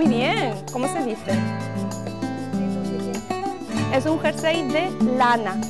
muy bien. ¿Cómo se viste? Es un jersey de lana.